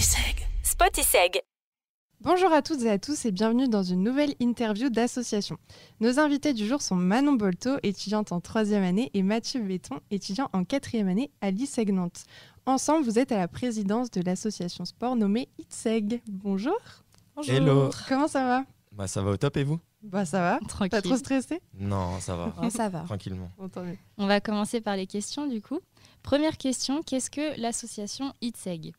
Spotiseg. Spotiseg. Bonjour à toutes et à tous et bienvenue dans une nouvelle interview d'association. Nos invités du jour sont Manon Bolto, étudiante en troisième année, et Mathieu Béton, étudiant en quatrième année à l'ISEG Nantes. Ensemble, vous êtes à la présidence de l'association sport nommée ITSEG. Bonjour. Bonjour. Hello. Comment ça va? Bah ça va au top et vous? Bah ça va. Tranquille. Pas trop stressé Non, ça va. Oh, ça va. Tranquillement. On va commencer par les questions du coup. Première question, qu'est-ce que l'association ITSEG?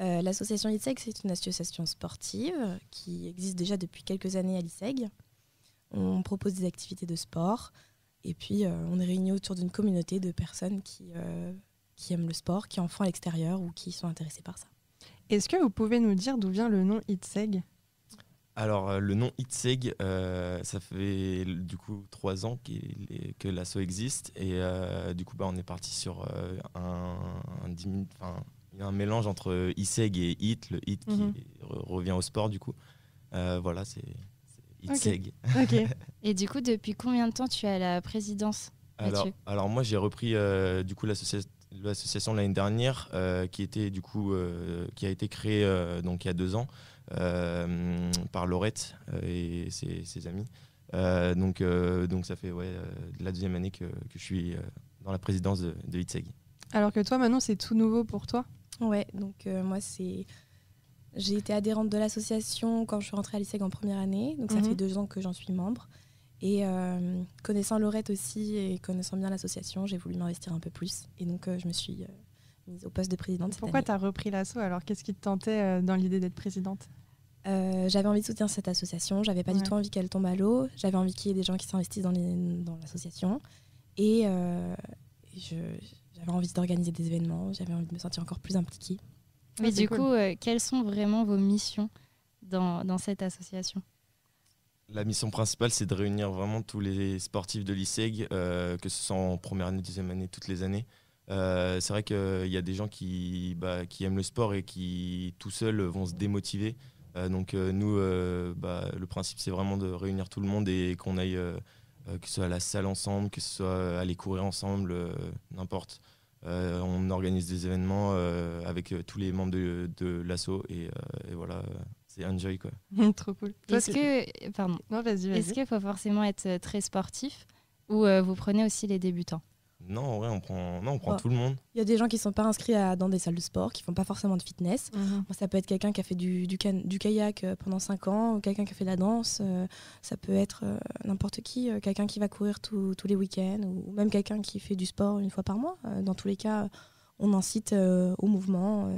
Euh, L'association ITSEG, c'est une association sportive qui existe déjà depuis quelques années à l'ISEG. On propose des activités de sport et puis euh, on est réunis autour d'une communauté de personnes qui, euh, qui aiment le sport, qui en font à l'extérieur ou qui sont intéressées par ça. Est-ce que vous pouvez nous dire d'où vient le nom ITSEG Alors le nom ITSEG, euh, ça fait du coup trois ans est- que l'asso existe et euh, du coup bah, on est parti sur euh, un, un il y a un mélange entre ISEG et IT, le IT Mhm. qui re- revient au sport du coup. Euh, voilà, c'est. Ok. Et du coup, depuis combien de temps tu es à la présidence Alors, alors moi j'ai repris euh, du coup l'associa- l'association l'année dernière euh, qui était du coup euh, qui a été créée euh, donc il y a deux ans euh, par Laurette euh, et ses, ses amis. Euh, donc euh, donc ça fait ouais euh, la deuxième année que, que je suis euh, dans la présidence de, de ITSEG. Alors que toi, Manon, c'est tout nouveau pour toi? Ouais, donc euh, moi, c'est. J'ai été adhérente de l'association quand je suis rentrée à l'ISEG en première année, donc ça Mhm. fait deux ans que j'en suis membre. Et euh, connaissant Laurette aussi et connaissant bien l'association, j'ai voulu m'investir un peu plus. Et donc, euh, je me suis mise au poste de présidente. Pourquoi tu as repris l'assaut? Alors, qu'est-ce qui te tentait dans l'idée d'être présidente? J'avais envie de soutenir cette association. J'avais pas Ouais. du tout envie qu'elle tombe à l'eau. J'avais envie qu'il y ait des gens qui s'investissent dans l'association. et et je- j'avais envie d'organiser des événements. J'avais envie de me sentir encore plus impliquée. Mais Ah, c'est du cool. coup, euh, quelles sont vraiment vos missions dans, dans cette association? La mission principale, c'est de réunir vraiment tous les sportifs de l'ISEG, euh, que ce soit en première année, deuxième année, toutes les années. Euh, c'est vrai qu'il y a des gens qui, bah, qui aiment le sport et qui, tout seuls, vont se démotiver. Euh, donc euh, nous, euh, bah, le principe, c'est vraiment de réunir tout le monde et qu'on aille, que ce soit à la salle ensemble, que ce soit aller courir ensemble, euh, n'importe. Euh, on organise des événements euh, avec euh, tous les membres de, de l'asso et, euh, et voilà, euh, c'est enjoy quoi. Trop cool. Est-ce que, pardon, Non, vas-y, vas-y. est-ce qu'il faut forcément être euh, très sportif ou euh, vous prenez aussi les débutants? Non, en vrai, on prend, non, on prend Ouais. tout le monde. Il y a des gens qui sont pas inscrits à- dans des salles de sport, qui font pas forcément de fitness. Mhm. Ça peut être quelqu'un qui a fait du, du, can- du kayak euh, pendant 5 ans, ou quelqu'un qui a fait de la danse. euh, ça peut être euh, n'importe qui, euh, quelqu'un qui va courir tous tous les week-ends, ou même quelqu'un qui fait du sport une fois par mois. Dans tous les cas, on incite au mouvement.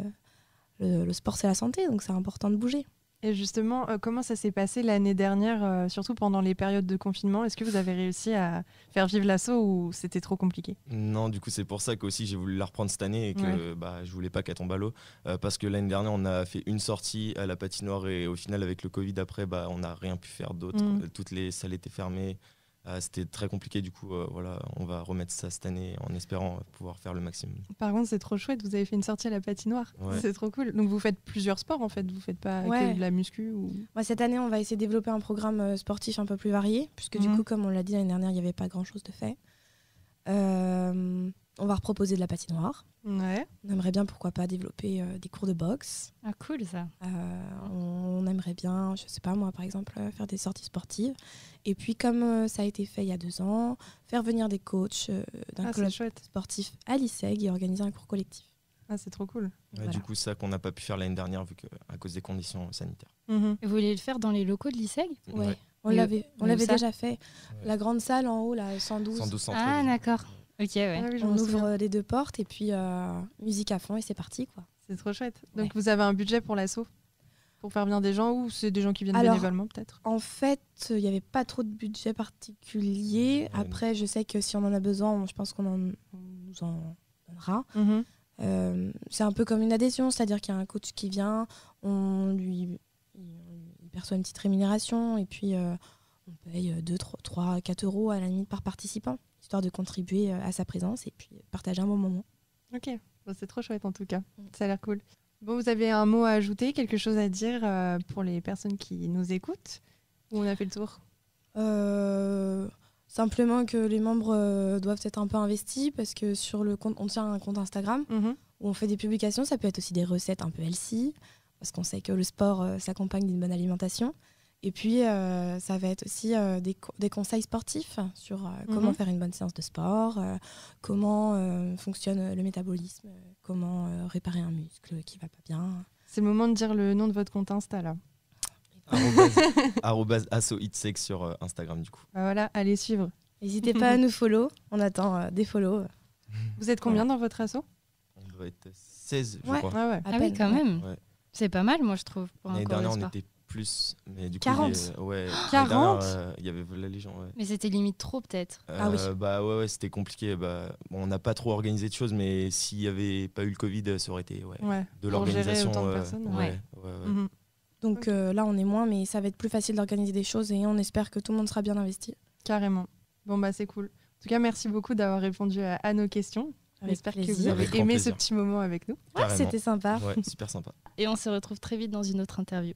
le, le sport, c'est la santé, donc c'est important de bouger. Et justement, euh, comment ça s'est passé l'année dernière, euh, surtout pendant les périodes de confinement? Est-ce que vous avez réussi à faire vivre l'assaut ou c'était trop compliqué? Non, du coup, c'est pour ça qu'aussi j'ai voulu la reprendre cette année et que bah, je voulais pas qu'elle tombe à l'eau. Euh, parce que l'année dernière, on a fait une sortie à la patinoire et au final, avec le Covid après, bah, on n'a rien pu faire d'autre. Euh, Toutes les salles étaient fermées. Euh, C'était très compliqué. Du coup, euh, voilà, on va remettre ça cette année en espérant euh, pouvoir faire le maximum. Par contre, c'est trop chouette, vous avez fait une sortie à la patinoire. Ouais. C'est trop cool. Donc vous faites plusieurs sports en fait, vous faites pas Ouais. que de la muscu ou... Moi, cette année, on va essayer de développer un programme euh, sportif un peu plus varié, puisque du Mhm. coup, comme on l'a dit l'année dernière, il n'y avait pas grand-chose de fait. Euh, on va reproposer de la patinoire. Ouais. On aimerait bien, pourquoi pas, développer euh, des cours de boxe. Ah cool ça. On aimerait bien, je sais pas moi, par exemple, euh, faire des sorties sportives. Et puis, comme euh, ça a été fait il y a deux ans, faire venir des coachs euh, d'un Ah, club sportif à l'ISEG et organiser un cours collectif. Ah, c'est trop cool. Ouais, Voilà. Du coup, ça qu'on n'a pas pu faire l'année dernière vu que, à cause des conditions sanitaires. Mhm. Vous voulez le faire dans les locaux de l'ISEG? Ouais. On l'avait, on l'avait déjà fait. La grande salle en haut, là, 112. 112 centres. Ah d'accord. Ok ouais. Ah oui, On ouvre souviens. les deux portes et puis euh, musique à fond et c'est parti quoi. C'est trop chouette. Donc vous avez un budget pour l'assaut? Pour faire venir des gens ou c'est des gens qui viennent Alors, bénévolement peut-être? En fait, il n'y avait pas trop de budget particulier. Ouais. Après, je sais que si on en a besoin, je pense qu'on en- nous en donnera. Mhm. Euh, c'est un peu comme une adhésion, c'est-à-dire qu'il y a un coach qui vient, on lui perçoit une petite rémunération et puis euh, on paye 2, 3, 4 euros à la limite par participant, histoire de contribuer euh, à sa présence et puis partager un bon moment. Ok, Bon, c'est trop chouette en tout cas. Mm. Ça a l'air cool. Bon, vous avez un mot à ajouter, quelque chose à dire euh, pour les personnes qui nous écoutent? Ou on a fait le tour? Euh, simplement que les membres euh, doivent être un peu investis parce que sur le compte, on tient un compte Instagram. Mhm. où on fait des publications. Ça peut être aussi des recettes un peu healthy, parce qu'on sait que le sport s'accompagne d'une bonne alimentation. Et puis, euh, ça va être aussi euh, des, co- des conseils sportifs sur euh, comment Mhm. faire une bonne séance de sport, euh, comment euh, fonctionne le métabolisme, comment euh, réparer un muscle qui va pas bien. C'est le moment de dire le nom de votre compte Insta là. Arrobase- AssoHitSec sur euh, Instagram, du coup. Bah voilà, allez suivre. N'hésitez pas à nous follow. On attend euh, des follow. Vous êtes combien dans votre asso? On doit être 16, je Ouais. crois. Ah ouais. Ah oui, quand même. Ouais. C'est pas mal, moi, je trouve, pour un L'année dernière, on sport. était plus. Mais du coup, 40. il y a- ouais, l'année 40? dernière, euh, Il y avait la Légion, ouais. Mais c'était limite trop, peut-être. Ah oui. Euh, Bah ouais, ouais c'était compliqué. Bah, bon, on n'a pas trop organisé de choses, mais s'il n'y avait pas eu le Covid, ça aurait été ouais, Ouais. de l'organisation. euh, ouais, ouais. ouais, ouais. Mhm. Donc euh, là, on est moins, mais ça va être plus facile d'organiser des choses et on espère que tout le monde sera bien investi. Carrément. Bon bah c'est cool. En tout cas, merci beaucoup d'avoir répondu à, à nos questions. J'espère que vous avez aimé plaisir. ce petit moment avec nous. Ouais, c'était sympa. Ouais, super sympa. Et on se retrouve très vite dans une autre interview.